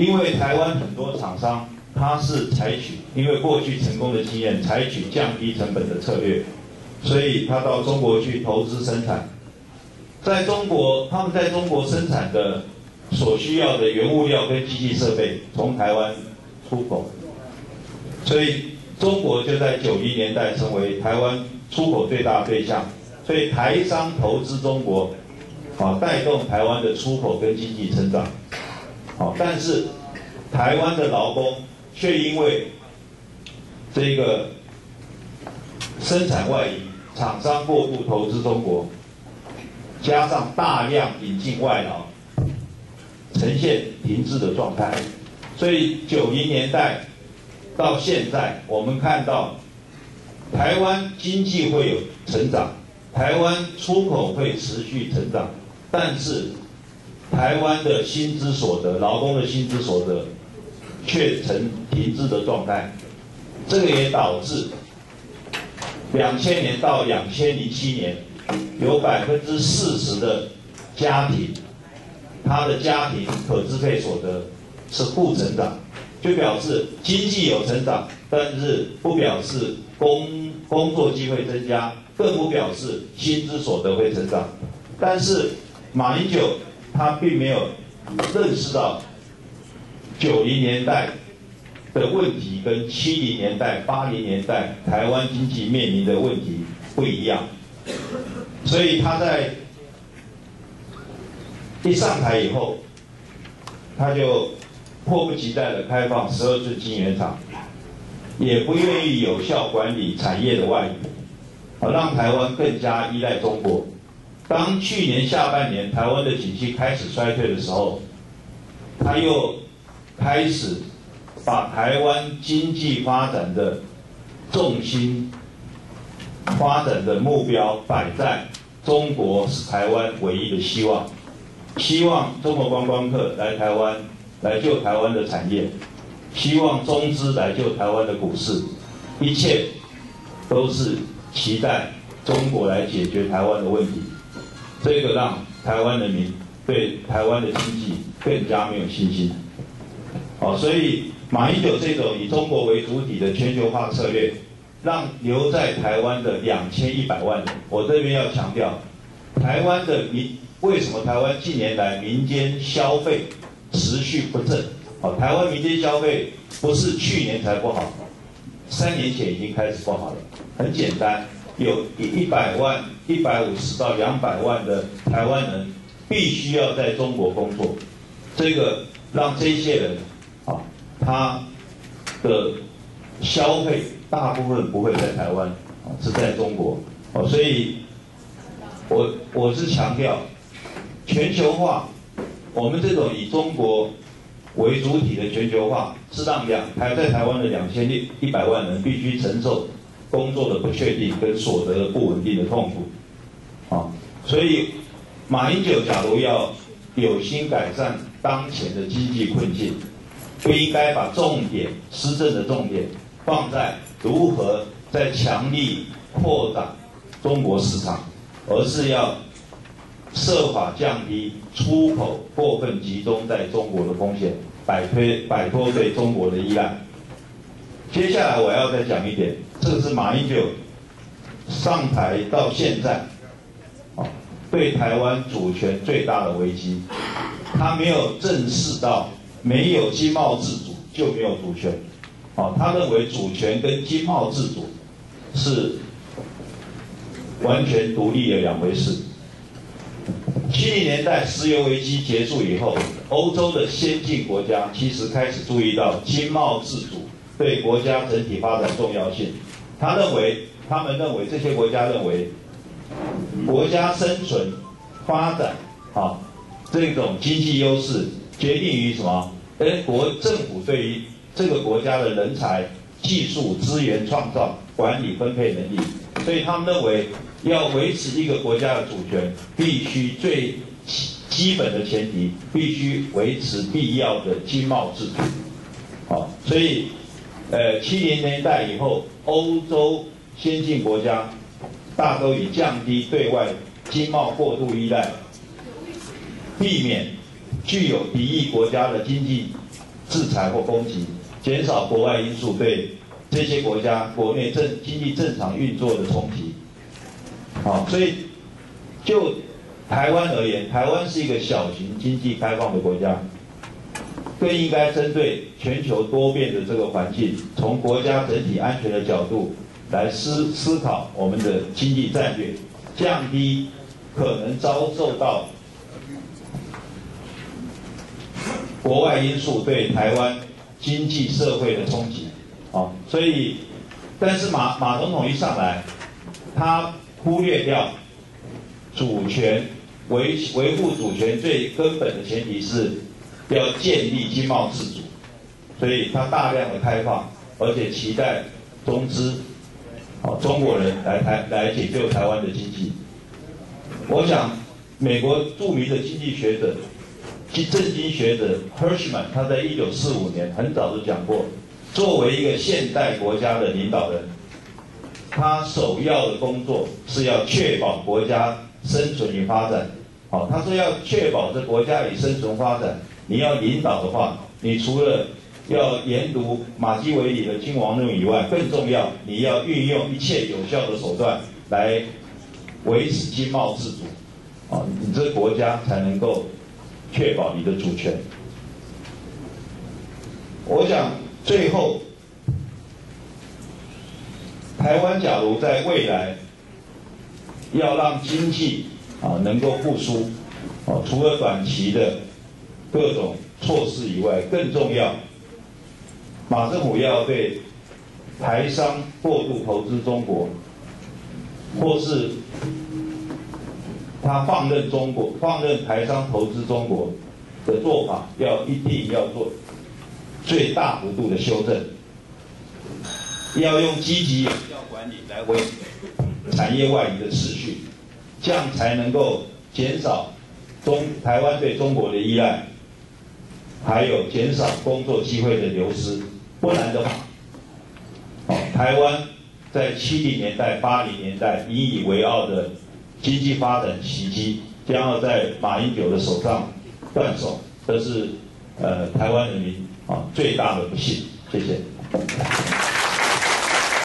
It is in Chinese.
因为台湾很多厂商，它是采取因为过去成功的经验，采取降低成本的策略，所以他到中国去投资生产，在中国他们在中国生产的所需要的原物料跟机器设备从台湾出口，所以中国就在九零年代成为台湾出口最大对象，所以台商投资中国，啊，带动台湾的出口跟经济成长。好，但是台湾的劳工却因为这个生产外移，厂商过度投资中国，加上大量引进外劳，呈现停滞的状态。所以九零年代到现在，我们看到台湾经济会有成长，台湾出口会持续成长，但是。台湾的薪资所得，劳工的薪资所得却呈停滞的状态，这个也导致两千年到两千零七年，有百分之四十的家庭，他的家庭可支配所得是负成长，就表示经济有成长，但是不表示工工作机会增加，更不表示薪资所得会成长，但是马英九。他并没有认识到九零年代的问题跟七零年代、八零年代台湾经济面临的问题不一样，所以他在一上台以后，他就迫不及待的开放十二寸晶圆厂，也不愿意有效管理产业的外移，让台湾更加依赖中国。当去年下半年台湾的景气开始衰退的时候，他又开始把台湾经济发展的重心、发展的目标摆在中国是台湾唯一的希望，希望中国观光客来台湾来救台湾的产业，希望中资来救台湾的股市，一切都是期待中国来解决台湾的问题。这个让台湾人民对台湾的经济更加没有信心。哦，所以马英九这种以中国为主体的全球化策略，让留在台湾的两千一百万人，我这边要强调，台湾的民为什么台湾近年来民间消费持续不振？哦，台湾民间消费不是去年才不好，三年前已经开始不好了，很简单。有一一百万、一百五十到两百万的台湾人必须要在中国工作，这个让这些人啊，他的消费大部分不会在台湾，啊，是在中国，哦，所以，我我是强调全球化，我们这种以中国为主体的全球化，是让两台在台湾的两千一一百万人必须承受。工作的不确定跟所得的不稳定的痛苦，啊，所以马英九假如要有心改善当前的经济困境，不应该把重点施政的重点放在如何在强力扩展中国市场，而是要设法降低出口过分集中在中国的风险，摆脱摆脱对中国的依赖。接下来我要再讲一点。这个是马英九上台到现在，啊，对台湾主权最大的危机，他没有正视到没有经贸自主就没有主权，啊，他认为主权跟经贸自主是完全独立的两回事。七零年代石油危机结束以后，欧洲的先进国家其实开始注意到经贸自主对国家整体发展重要性。他认为，他们认为这些国家认为，国家生存、发展，啊，这种经济优势决定于什么？哎，国政府对于这个国家的人才、技术、资源创造、管理分配能力，所以他们认为，要维持一个国家的主权，必须最基本的前提，必须维持必要的经贸制度，好，所以。呃，七零年代以后，欧洲先进国家大都以降低对外经贸过度依赖，避免具有敌意国家的经济制裁或攻击，减少国外因素对这些国家国内正经济正常运作的冲击。好，所以就台湾而言，台湾是一个小型经济开放的国家，更应该针对全球多变的这个环境，从国家整体安全的角度来思思考我们的经济战略，降低可能遭受到。国外因素对台湾经济社会的冲击，啊，所以，但是马马总统一上来，他忽略掉主权维维护主权最根本的前提是要建立经贸自主，所以他大量的开放，而且期待中资，啊，中国人来台来解救台湾的经济。我想，美国著名的经济学者。其政经学者 Hirschman，他在一九四五年很早就讲过，作为一个现代国家的领导人，他首要的工作是要确保国家生存与发展。好，他说要确保这国家与生存发展，你要领导的话，你除了要研读马基维里的经王论以外，更重要，你要运用一切有效的手段来维持经贸自主。啊，你这国家才能够。确保你的主权。我想最后，台湾假如在未来要让经济啊能够复苏，啊除了短期的各种措施以外，更重要，马政府要对台商过度投资中国，或是。他放任中国，放任台商投资中国的做法，要一定要做最大幅度的修正，要用积极有效管理来维持产业外移的秩序，这样才能够减少中台湾对中国的依赖，还有减少工作机会的流失。不然的话，台湾在七零年代、八零年代引以为傲的。经济发展奇迹将要在马英九的手上断手，这是呃台湾人民啊最大的不幸。谢谢。